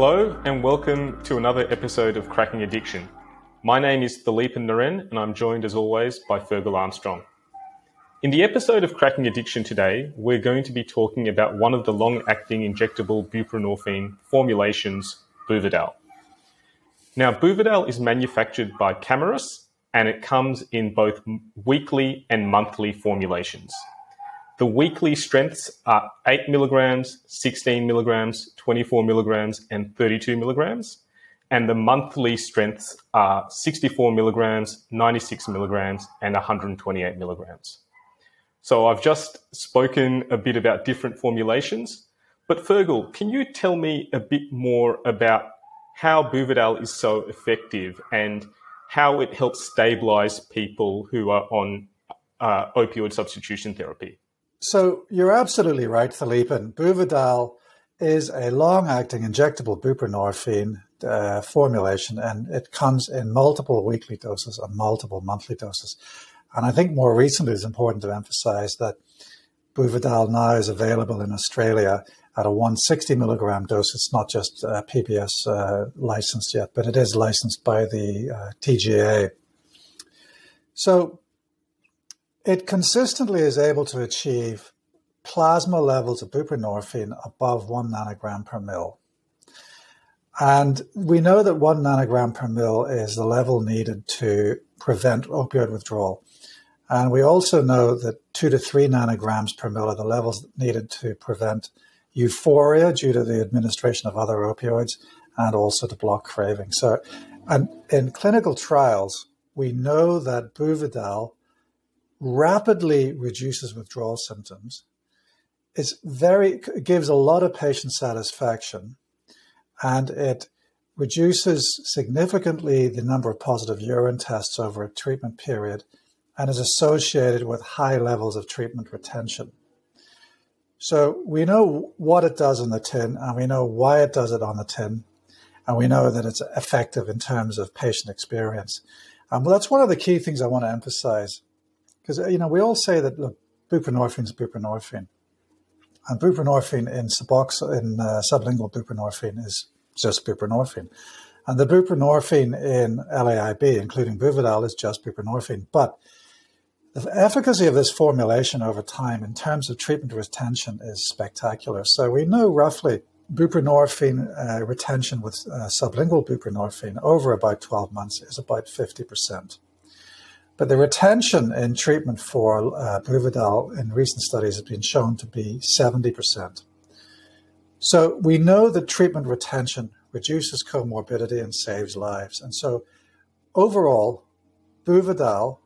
Hello, and welcome to another episode of Cracking Addiction. My name is Thaleepan Naren, and I'm joined as always by Fergal Armstrong. In the episode of Cracking Addiction today, we're going to be talking about one of the long acting injectable buprenorphine formulations, Buvidal. Now, Buvidal is manufactured by Camurus, and it comes in both weekly and monthly formulations. The weekly strengths are 8 milligrams, 16 milligrams, 24 milligrams, and 32 milligrams. And the monthly strengths are 64 milligrams, 96 milligrams, and 128 milligrams. So I've just spoken a bit about different formulations. But Fergal, can you tell me a bit more about how Buvidal is so effective and how it helps stabilize people who are on uh, opioid substitution therapy? So you're absolutely right, Thaleepan. Buvidal is a long-acting injectable buprenorphine uh, formulation, and it comes in multiple weekly doses and multiple monthly doses. And I think more recently, it's important to emphasize that Buvidal now is available in Australia at a 160 milligram dose. It's not just uh, PBS uh, licensed yet, but it is licensed by the uh, TGA. So it consistently is able to achieve plasma levels of buprenorphine above one nanogram per mil. And we know that one nanogram per mil is the level needed to prevent opioid withdrawal. And we also know that two to three nanograms per mil are the levels needed to prevent euphoria due to the administration of other opioids and also to block craving. So, and in clinical trials, we know that Buvidal rapidly reduces withdrawal symptoms. It's very it gives a lot of patient satisfaction, and it reduces significantly the number of positive urine tests over a treatment period, and is associated with high levels of treatment retention. So we know what it does in the tin, and we know why it does it on the tin, and we know that it's effective in terms of patient experience. Um, well, that's one of the key things I want to emphasize because, you know, we all say that, look, buprenorphine is buprenorphine. And buprenorphine in, subox- in uh, sublingual buprenorphine is just buprenorphine. And the buprenorphine in LAIB, including Buvidal, is just buprenorphine. But the efficacy of this formulation over time in terms of treatment retention is spectacular. So we know roughly buprenorphine uh, retention with uh, sublingual buprenorphine over about 12 months is about 50%. But the retention in treatment for uh, in recent studies has been shown to be 70%. So we know that treatment retention reduces comorbidity and saves lives. And so overall, Buvidal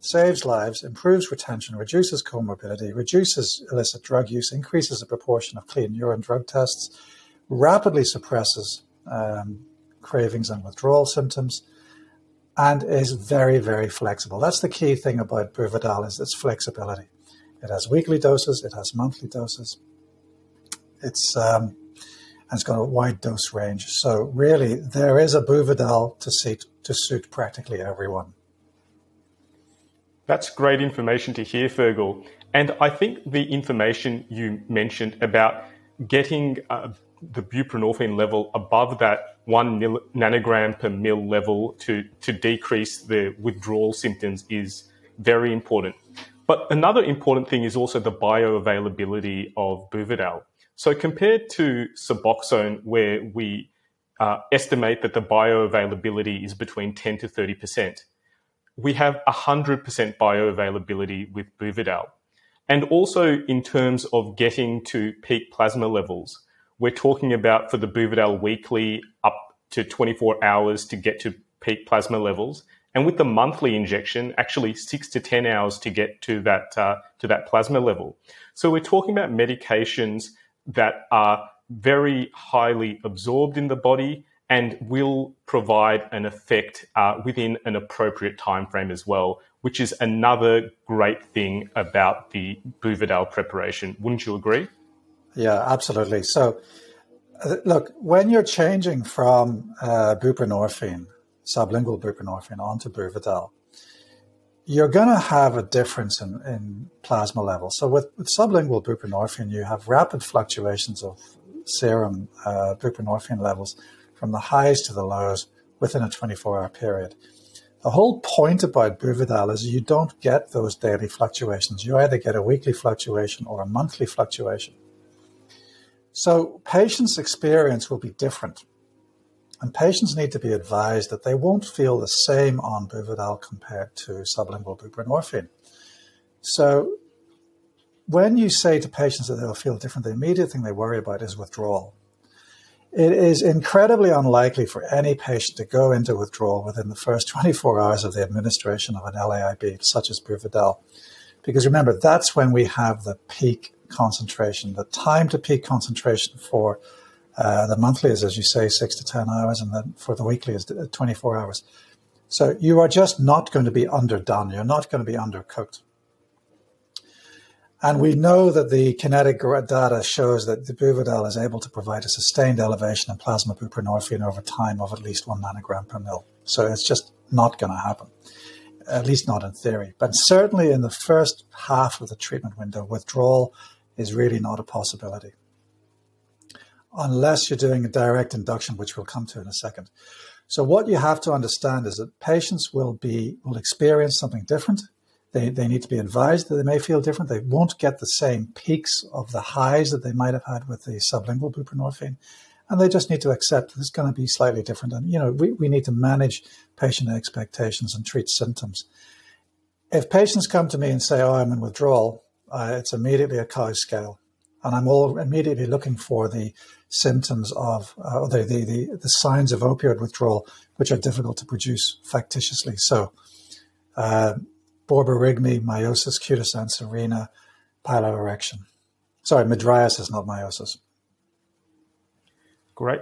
saves lives, improves retention, reduces comorbidity, reduces illicit drug use, increases the proportion of clean urine drug tests, rapidly suppresses um, cravings and withdrawal symptoms, and is very, very flexible. That's the key thing about Buvidal is its flexibility. It has weekly doses, it has monthly doses. It's um, and it's got a wide dose range. So really, there is a Buvidal to suit to suit practically everyone. That's great information to hear, Fergal. And I think the information you mentioned about getting uh, the buprenorphine level above that one mil- nanogram per mil level to, to decrease the withdrawal symptoms is very important. But another important thing is also the bioavailability of Buvidal. So compared to Suboxone, where we uh, estimate that the bioavailability is between 10 to 30%, we have 100% bioavailability with Buvidal. And also in terms of getting to peak plasma levels, we're talking about for the Buvidal weekly up to 24 hours to get to peak plasma levels. And with the monthly injection, actually six to 10 hours to get to that, uh, to that plasma level. So we're talking about medications that are very highly absorbed in the body and will provide an effect uh, within an appropriate time frame as well, which is another great thing about the Buvidal preparation. Wouldn't you agree? Yeah, absolutely. So, uh, look, when you're changing from uh, buprenorphine, sublingual buprenorphine, onto Buvidal, you're going to have a difference in, in plasma levels. So, with, with sublingual buprenorphine, you have rapid fluctuations of serum uh, buprenorphine levels from the highs to the lows within a 24 hour period. The whole point about Buvidal is you don't get those daily fluctuations. You either get a weekly fluctuation or a monthly fluctuation. So patients' experience will be different. And patients need to be advised that they won't feel the same on Buvidal compared to sublingual buprenorphine. So when you say to patients that they'll feel different, the immediate thing they worry about is withdrawal. It is incredibly unlikely for any patient to go into withdrawal within the first 24 hours of the administration of an LAIB, such as Buvidal. Because remember, that's when we have the peak concentration. The time to peak concentration for uh, the monthly is, as you say, six to 10 hours, and then for the weekly is 24 hours. So you are just not going to be underdone. You're not going to be undercooked. And we know that the kinetic data shows that the Buvidal is able to provide a sustained elevation in plasma buprenorphine over time of at least one nanogram per mil. So it's just not going to happen, at least not in theory. But certainly in the first half of the treatment window, withdrawal is really not a possibility. Unless you're doing a direct induction, which we'll come to in a second. So what you have to understand is that patients will be will experience something different they, they need to be advised that they may feel different. They won't get the same peaks of the highs that they might have had with the sublingual buprenorphine. And they just need to accept that it's going to be slightly different. And, you know, we, we need to manage patient expectations and treat symptoms. If patients come to me and say, oh, I'm in withdrawal, uh, it's immediately a COWS scale. And I'm all immediately looking for the symptoms of, uh, the, the, the, the signs of opioid withdrawal, which are difficult to produce factitiously. So, uh, borborygmi, miosis, cutis anserina, piloerection. Sorry, mydriasis, not miosis. Great.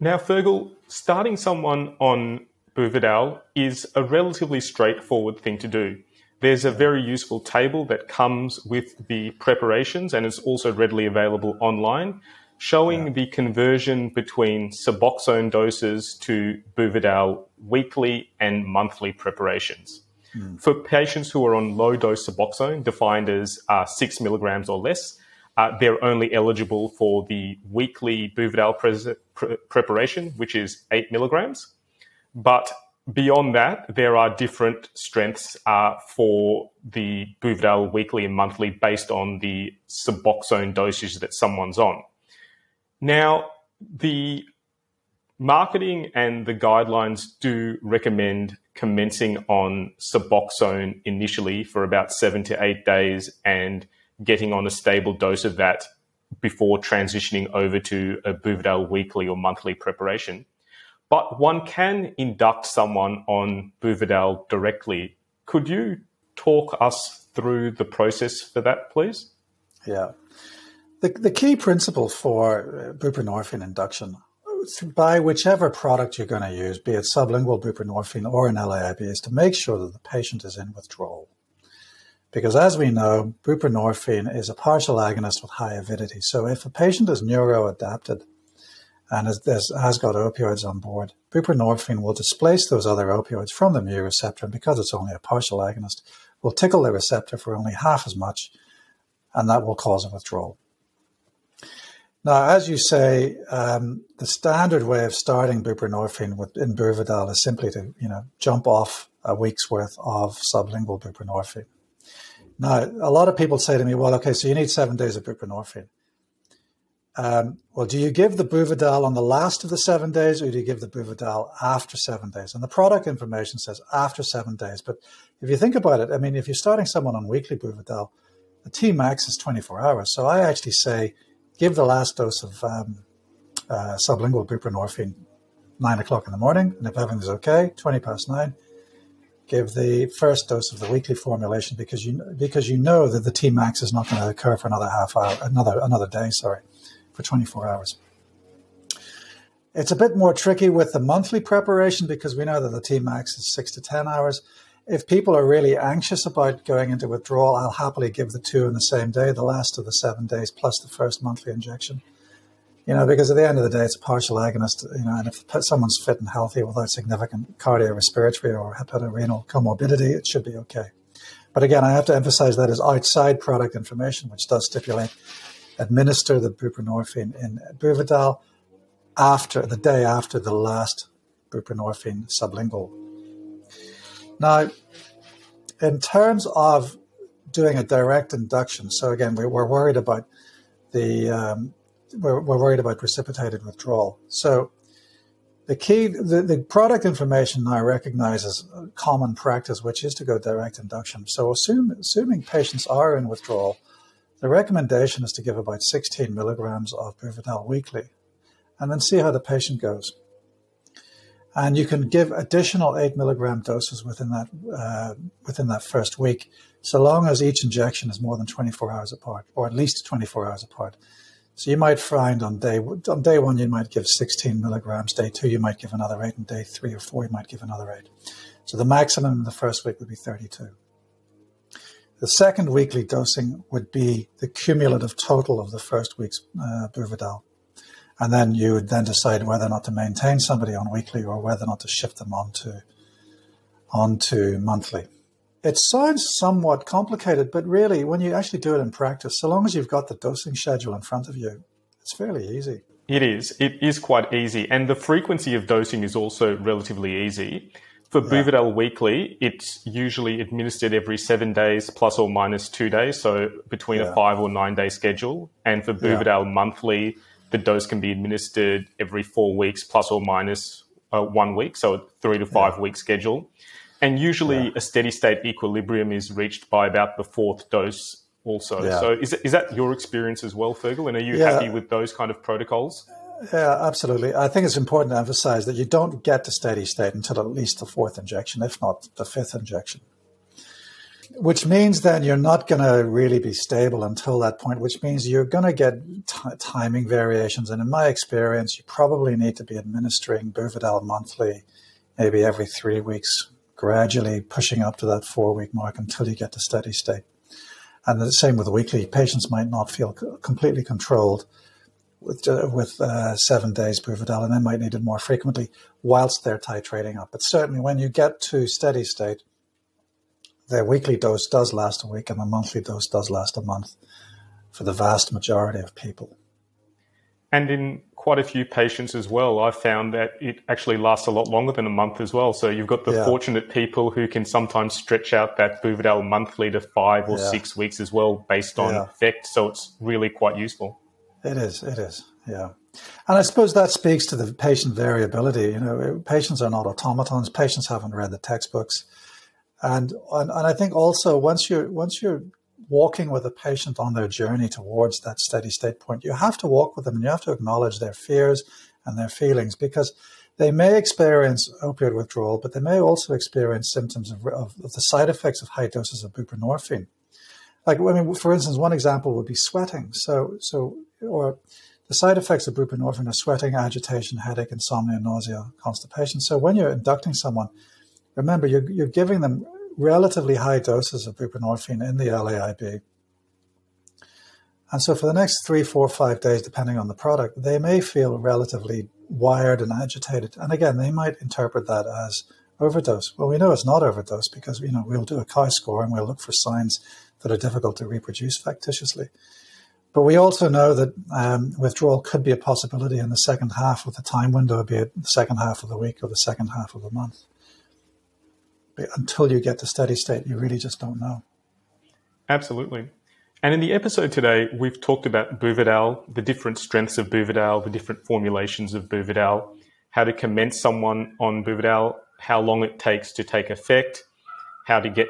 Now, Fergal, starting someone on Buvidal is a relatively straightforward thing to do. There's a very useful table that comes with the preparations and is also readily available online, showing yeah. the conversion between Suboxone doses to Buvidal weekly and monthly preparations. Mm. For patients who are on low dose Suboxone, defined as uh, six milligrams or less, uh, they're only eligible for the weekly Buvidal pre- preparation, which is eight milligrams. But beyond that, there are different strengths uh, for the Buvidal weekly and monthly based on the Suboxone dosage that someone's on. Now, the marketing and the guidelines do recommend commencing on Suboxone initially for about seven to eight days and getting on a stable dose of that before transitioning over to a Buvidal weekly or monthly preparation. But one can induct someone on Buvidal directly. Could you talk us through the process for that, please? Yeah. The, the key principle for buprenorphine induction by whichever product you're going to use, be it sublingual buprenorphine or an LAIB, is to make sure that the patient is in withdrawal. Because as we know, buprenorphine is a partial agonist with high avidity. So if a patient is neuroadapted and as, this has got opioids on board, buprenorphine will displace those other opioids from the mu receptor. And because it's only a partial agonist, will tickle the receptor for only half as much, and that will cause a withdrawal. Now, as you say, um, the standard way of starting buprenorphine with, in Buvidal is simply to, you know, jump off a week's worth of sublingual buprenorphine. Now, a lot of people say to me, well, okay, so you need seven days of buprenorphine. Um, well, do you give the Buvidal on the last of the seven days or do you give the Buvidal after seven days? And the product information says after seven days. But if you think about it, I mean, if you're starting someone on weekly Buvidal, the T max is 24 hours. So I actually say give the last dose of um, uh, sublingual buprenorphine nine o'clock in the morning, and if everything's okay, twenty past nine, give the first dose of the weekly formulation because you because you know that the T max is not going to occur for another half hour, another another day, sorry, for twenty four hours. It's a bit more tricky with the monthly preparation because we know that the T max is six to ten hours if people are really anxious about going into withdrawal, I'll happily give the two in the same day, the last of the seven days plus the first monthly injection. You know, because at the end of the day, it's a partial agonist. You know, and if someone's fit and healthy without significant cardiorespiratory or hepatorenal comorbidity, it should be okay. But again, I have to emphasize that is outside product information, which does stipulate administer the buprenorphine in Buvidal after the day after the last buprenorphine sublingual. Now, in terms of doing a direct induction, so again, we, are worried about the um, we're, we're, worried about precipitated withdrawal. So the key, the, the product information now recognizes common practice, which is to go direct induction. So assume, assuming patients are in withdrawal, the recommendation is to give about 16 milligrams of Buvidal weekly and then see how the patient goes. And you can give additional eight milligram doses within that uh, within that first week, so long as each injection is more than 24 hours apart, or at least 24 hours apart. So you might find on day on day one you might give 16 milligrams. Day two you might give another eight, and day three or four you might give another eight. So the maximum in the first week would be 32. The second weekly dosing would be the cumulative total of the first week's uh, Buvidal. And then you would then decide whether or not to maintain somebody on weekly or whether or not to shift them onto, onto monthly. It sounds somewhat complicated, but really, when you actually do it in practice, so long as you've got the dosing schedule in front of you, it's fairly easy. It is. It is quite easy. And the frequency of dosing is also relatively easy. For yeah. Buvidal weekly, it's usually administered every seven days plus or minus two days, so between yeah. a five or nine day schedule. And for Buvidal yeah. monthly, the dose can be administered every four weeks plus or minus uh, one week, so a three to five week schedule. And usually a steady state equilibrium is reached by about the fourth dose also. So is, is that your experience as well, Fergal? And are you happy with those kind of protocols? Yeah, absolutely. I think it's important to emphasize that you don't get to steady state until at least the fourth injection, if not the fifth injection. Which means then you're not going to really be stable until that point, which means you're going to get t- timing variations. And in my experience, you probably need to be administering Buvidal monthly, maybe every three weeks, gradually pushing up to that four week mark until you get to steady state. And the same with the weekly. Patients might not feel completely controlled with uh, with uh, seven days Buvidal, and they might need it more frequently whilst they're titrating up. But certainly, when you get to steady state, the weekly dose does last a week, and the monthly dose does last a month for the vast majority of people. And in quite a few patients as well, I've found that it actually lasts a lot longer than a month as well. So you've got the yeah. fortunate people who can sometimes stretch out that Buvidal monthly to five or yeah. six weeks as well, based on yeah. effect. So it's really quite useful. It is. It is. Yeah. And I suppose that speaks to the patient variability. You know, patients are not automatons. Patients haven't read the textbooks, and and, and I think also once you're once you're walking with a patient on their journey towards that steady state point, you have to walk with them and you have to acknowledge their fears and their feelings because they may experience opioid withdrawal, but they may also experience symptoms of, of, of the side effects of high doses of buprenorphine. Like, I mean, for instance, one example would be sweating. So, so, or the side effects of buprenorphine are sweating, agitation, headache, insomnia, nausea, constipation. So when you're inducting someone, remember you're, you're giving them relatively high doses of buprenorphine in the LAIB. And so for the next three, four, five days, depending on the product, they may feel relatively wired and agitated. And again, they might interpret that as overdose. Well, we know it's not overdose because, you know, we'll do a chi-score and we'll look for signs that are difficult to reproduce factitiously. But we also know that um, withdrawal could be a possibility in the second half of the time window, be it the second half of the week or the second half of the month. But until you get to steady state, you really just don't know. Absolutely. And in the episode today, we've talked about Buvidal, the different strengths of Buvidal, the different formulations of Buvidal, how to commence someone on Buvidal, how long it takes to take effect, how to get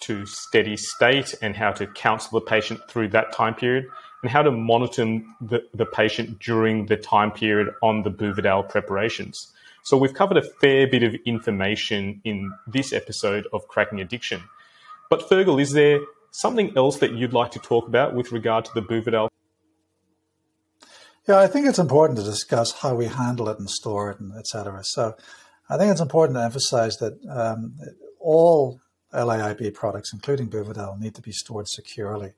to steady state and how to counsel the patient through that time period and how to monitor the, the patient during the time period on the Buvidal preparations. So we've covered a fair bit of information in this episode of Cracking Addiction. But Fergal, is there something else that you'd like to talk about with regard to the Buvidal? Yeah, I think it's important to discuss how we handle it and store it, and etc. So, I think it's important to emphasize that um, all LAIB products, including Buvidal, need to be stored securely.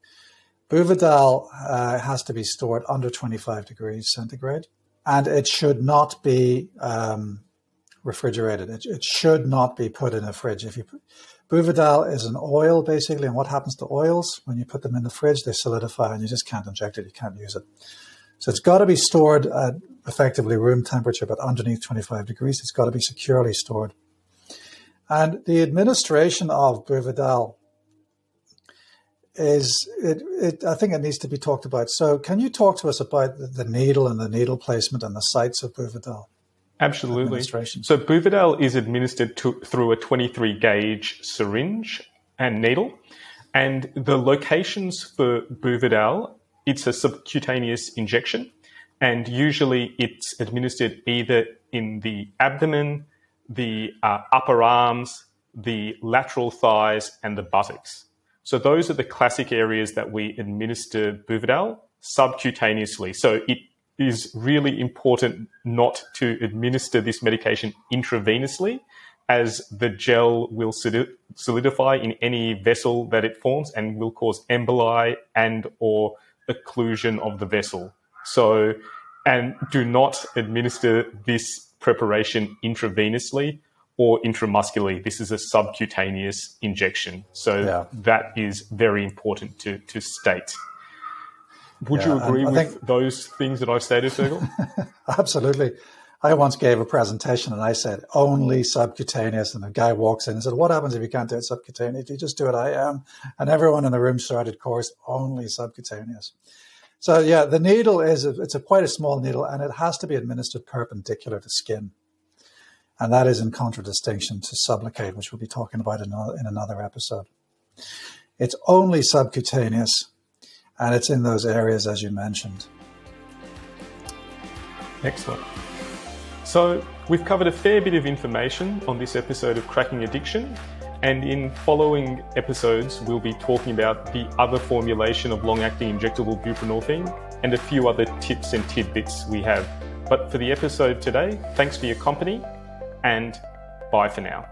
Buvidal uh, has to be stored under 25 degrees centigrade, and it should not be um, refrigerated. It, it, should not be put in a fridge. If you Buvidal is an oil basically, and what happens to oils when you put them in the fridge? They solidify, and you just can't inject it. You can't use it. So it's got to be stored at effectively room temperature, but underneath 25 degrees. It's got to be securely stored. And the administration of Buvidal is it, it, I think it needs to be talked about. So, can you talk to us about the, needle and the needle placement and the sites of Buvidal? Absolutely. So, Buvidal is administered to, through a 23 gauge syringe and needle, and the locations for Buvidal it's a subcutaneous injection, and usually it's administered either in the abdomen, the uh, upper arms, the lateral thighs, and the buttocks. So those are the classic areas that we administer Buvidal subcutaneously. So it is really important not to administer this medication intravenously as the gel will solidify in any vessel that it forms and will cause emboli and or occlusion of the vessel. So, and do not administer this preparation intravenously or intramuscularly. This is a subcutaneous injection. So yeah. that is very important to, to state. Would yeah, you agree with think, those things that I've stated, Fergal? Absolutely. I once gave a presentation and I said only subcutaneous, and a guy walks in and said, "What happens if you can't do it subcutaneous? You just do it IM. And everyone in the room started course only subcutaneous. So yeah, the needle is a, it's a quite a small needle, and it has to be administered perpendicular to skin, and that is in contradistinction to Sublocade, which we'll be talking about in in another episode. It's only subcutaneous, and it's in those areas as you mentioned. Excellent. So, we've covered a fair bit of information on this episode of Cracking Addiction, and in following episodes, we'll be talking about the other formulation of long acting injectable buprenorphine and a few other tips and tidbits we have. But for the episode today, thanks for your company and bye for now.